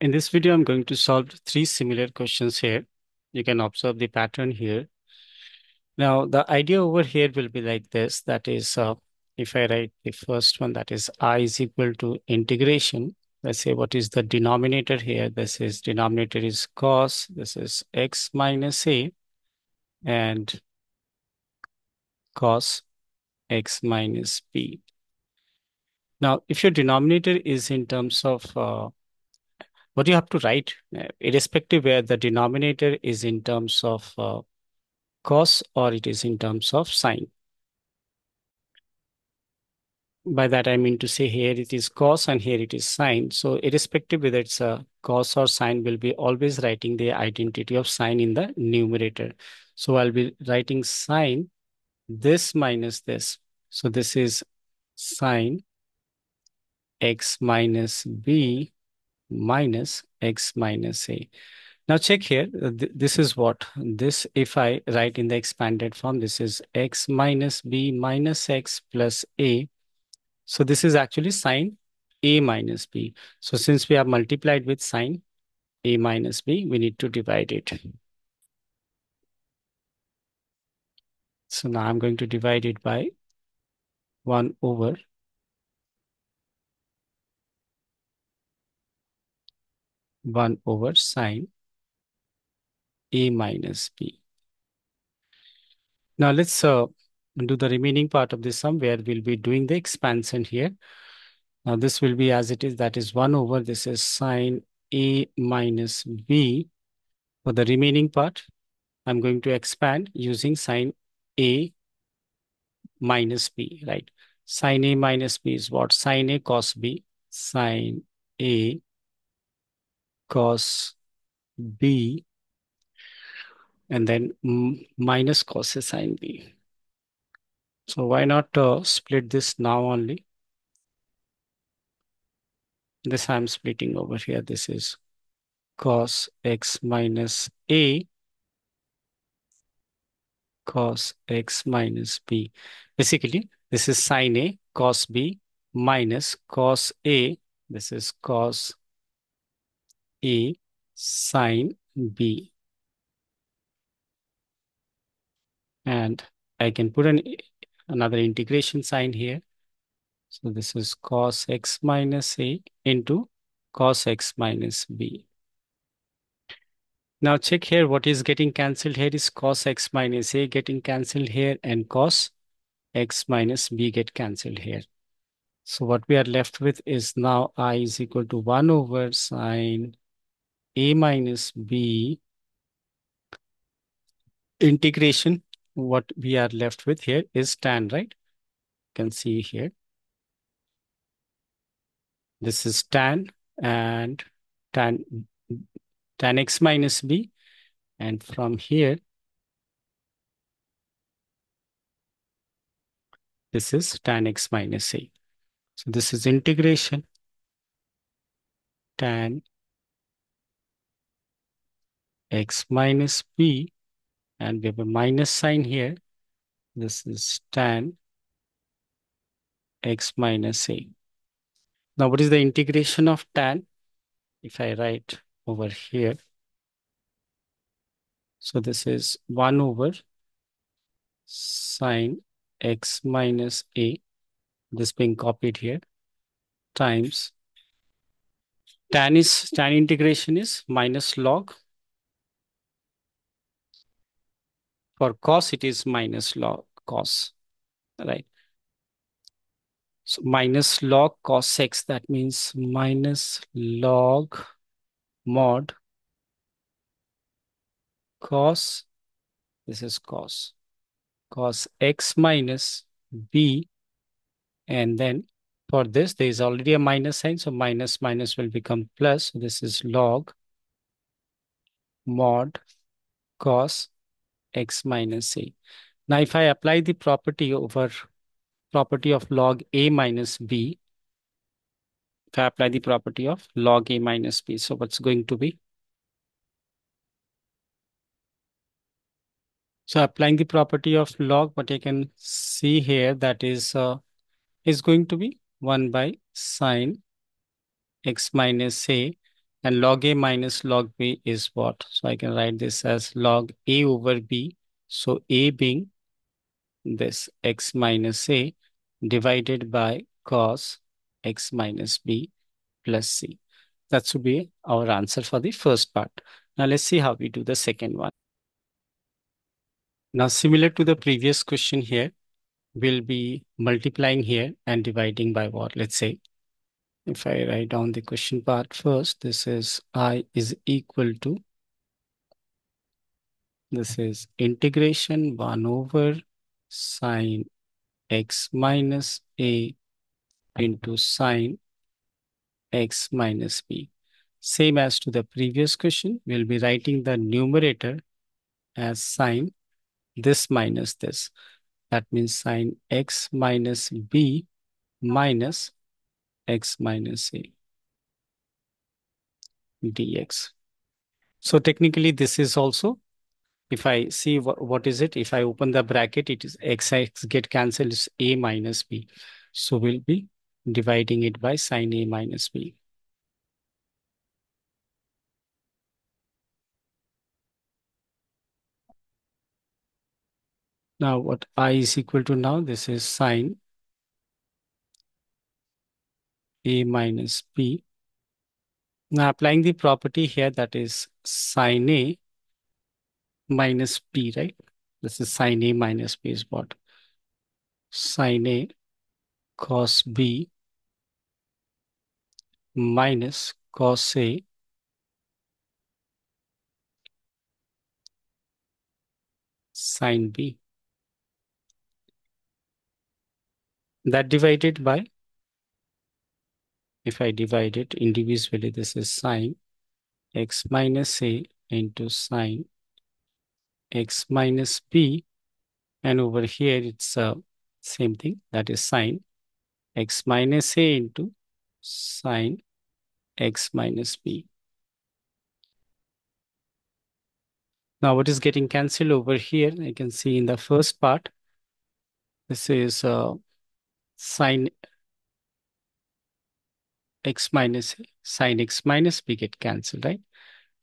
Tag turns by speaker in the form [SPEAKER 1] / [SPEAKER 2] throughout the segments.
[SPEAKER 1] In this video, I'm going to solve three similar questions here. You can observe the pattern here. Now, the idea over here will be like this. That is, uh, if I write the first one, that is i is equal to integration. Let's say what is the denominator here? This is denominator is cos. This is x minus a and cos x minus b. Now, if your denominator is in terms of uh, what you have to write, uh, irrespective where the denominator is in terms of uh, cos or it is in terms of sine. By that I mean to say here it is cos and here it is sine. So irrespective whether it's a cos or sine, we'll be always writing the identity of sine in the numerator. So I'll be writing sine this minus this. So this is sine x minus b minus x minus a. Now check here, uh, this is what? This, if I write in the expanded form, this is x minus b minus x plus a. So this is actually sine a minus b. So since we have multiplied with sine a minus b, we need to divide it. So now I'm going to divide it by 1 over 1 over sine a minus b. Now let's uh, do the remaining part of this sum where we'll be doing the expansion here. Now this will be as it is, that is 1 over, this is sine a minus b. For the remaining part, I'm going to expand using sine a minus b, right? Sine a minus b is what? Sine a cos b, sine a cos b and then minus cos sine b. So why not uh, split this now only? This I'm splitting over here. This is cos x minus a cos x minus b. Basically, this is sine a cos b minus cos a. This is cos a sine b. And I can put an another integration sign here. So this is cos x minus a into cos x minus b. Now check here what is getting cancelled here is cos x minus a getting cancelled here and cos x minus b get cancelled here. So what we are left with is now i is equal to 1 over sine a minus b integration what we are left with here is tan, right? You can see here. This is tan and tan, tan x minus b. And from here, this is tan x minus a. So this is integration tan x minus b and we have a minus sign here. This is tan x minus a. Now, what is the integration of tan? If I write over here, so this is 1 over sine x minus a, this being copied here, times tan is tan integration is minus log For cos, it is minus log cos, right? So minus log cos x, that means minus log mod cos, this is cos, cos x minus b. And then for this, there is already a minus sign. So minus minus will become plus. So this is log mod cos x minus a. Now, if I apply the property over property of log a minus b, if I apply the property of log a minus b, so what's going to be? So applying the property of log, what I can see here, that is, uh, is going to be 1 by sine x minus a. And log A minus log B is what? So I can write this as log A over B. So A being this x minus A divided by cos x minus B plus C. That should be our answer for the first part. Now let's see how we do the second one. Now similar to the previous question here, we'll be multiplying here and dividing by what? Let's say if I write down the question part first, this is I is equal to, this is integration 1 over sine x minus a into sine x minus b. Same as to the previous question, we'll be writing the numerator as sine this minus this. That means sine x minus b minus x minus a dx. So technically this is also, if I see what, what is it, if I open the bracket, it is x, x get cancelled, a minus b. So we'll be dividing it by sine a minus b. Now what i is equal to now, this is sine a minus b. Now applying the property here that is sine a minus b, right? This is sine a minus b is what? Sine a cos b minus cos a sine b. That divided by, if I divide it individually, this is sine x minus a into sine x minus b. And over here, it's uh, same thing, that is sine x minus a into sine x minus b. Now, what is getting cancelled over here? I can see in the first part, this is uh, sine x minus sine x minus b get cancelled, right?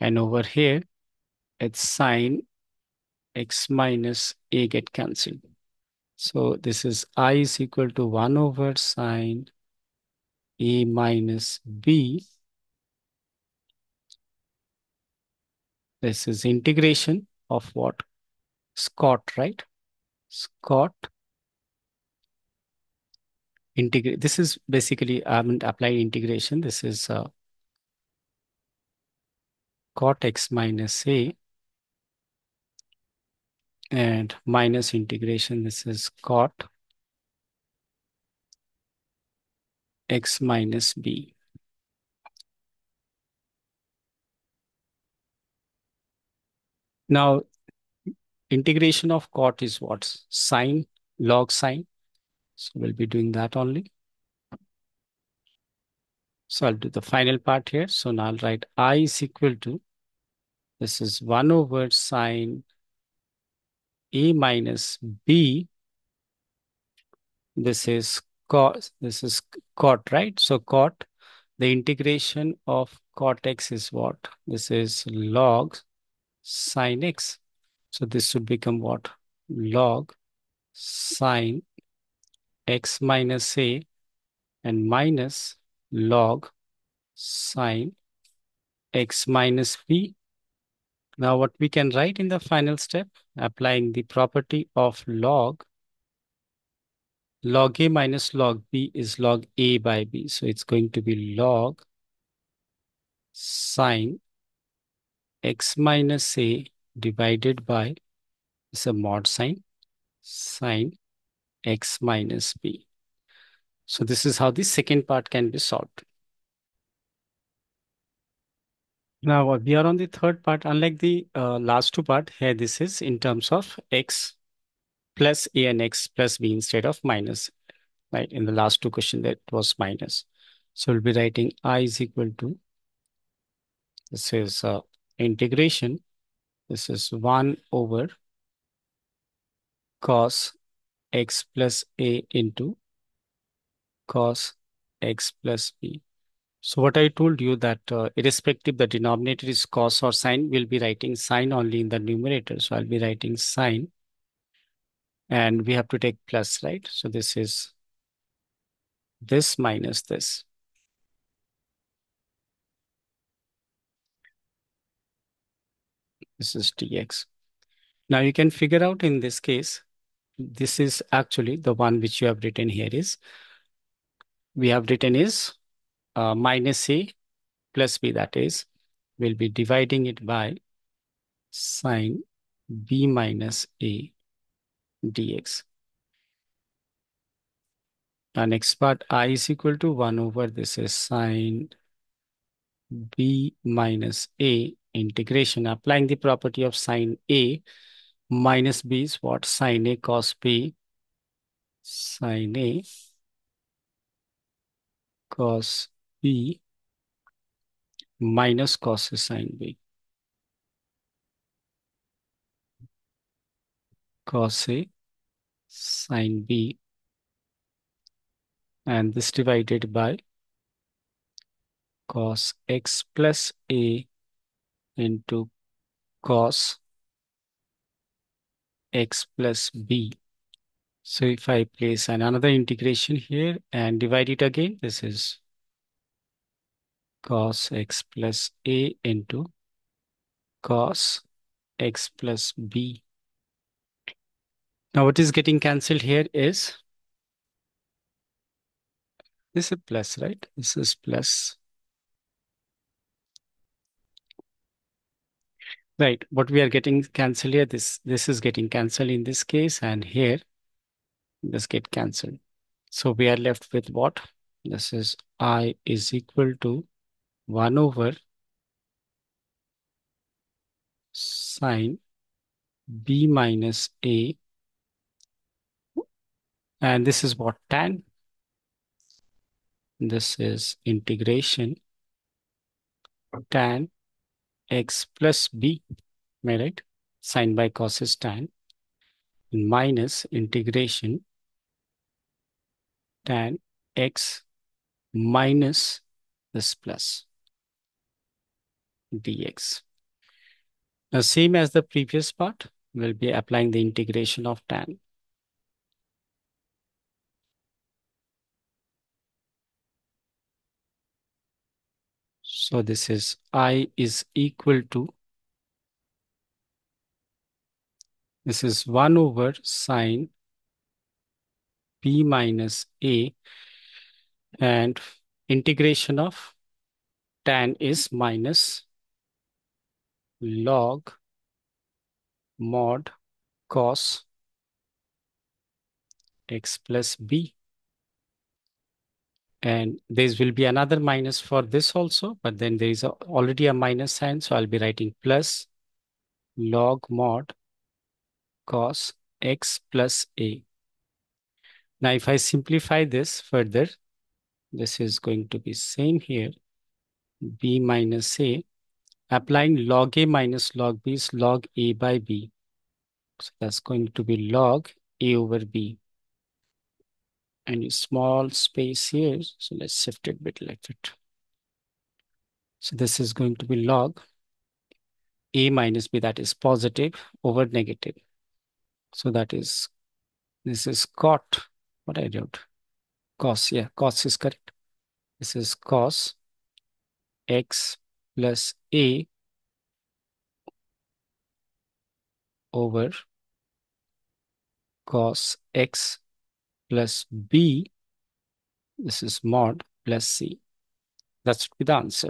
[SPEAKER 1] And over here, it's sine x minus a get cancelled. So this is i is equal to 1 over sine a minus b. This is integration of what? cot, right? cot integrate. This is basically I am applying integration. This is uh, cot x minus a and minus integration. This is cot x minus b. Now, integration of cot is what? Sine, log sine. So we'll be doing that only. So I'll do the final part here. So now I'll write I is equal to, this is 1 over sine A minus B. This is cos, this is cot, right? So cot, the integration of cot x is what? This is log sine x. So this should become what? Log sine x minus a and minus log sine x minus b. Now what we can write in the final step, applying the property of log, log a minus log b is log a by b. So it's going to be log sine x minus a divided by, it's a mod sine, sine x minus b. So this is how the second part can be solved. Now we are on the third part. Unlike the uh, last two part, here this is in terms of x plus a and x plus b instead of minus. Right, in the last two question that was minus. So we'll be writing i is equal to, this is uh, integration. This is 1 over cos x plus a into cos x plus b. So what I told you that uh, irrespective the denominator is cos or sine, we'll be writing sine only in the numerator. So I'll be writing sine and we have to take plus, right? So this is this minus this. This is dx. Now you can figure out in this case, this is actually the one which you have written here is, we have written is uh, minus a plus b, that is, we'll be dividing it by sine b minus a dx. Now next part, i is equal to 1 over this is sine b minus a integration. Applying the property of sine a minus b is what? Sine a cos b sine a cos b minus cos a sine b. Cos A sine B and this divided by cos x plus A into cos x plus B. So if I place an another integration here and divide it again, this is cos x plus A into cos x plus B. Now what is getting cancelled here is this is plus, right? This is plus. Right, what we are getting cancelled here, this, this is getting cancelled in this case and here this get cancelled. So we are left with what? This is i is equal to 1 over sine b minus a and this is what tan this is integration tan x plus b right sine by cos is tan minus integration tan x minus this plus dx. Now same as the previous part, we'll be applying the integration of tan. So this is I is equal to, this is 1 over sine b minus a and integration of tan is minus log mod cos x plus b. And there will be another minus for this also, but then there is a, already a minus sign. So I'll be writing plus log mod cos x plus a. Now, if I simplify this further, this is going to be same here, b minus a. Applying log a minus log b is log a by b. So that's going to be log a over b. And a small space here. So let's shift it a bit like that. So this is going to be log a minus b, that is positive over negative. So that is, this is cot, what I wrote, cos, yeah, cos is correct. This is cos x plus a over cos x plus b, this is mod plus c. That should be the answer.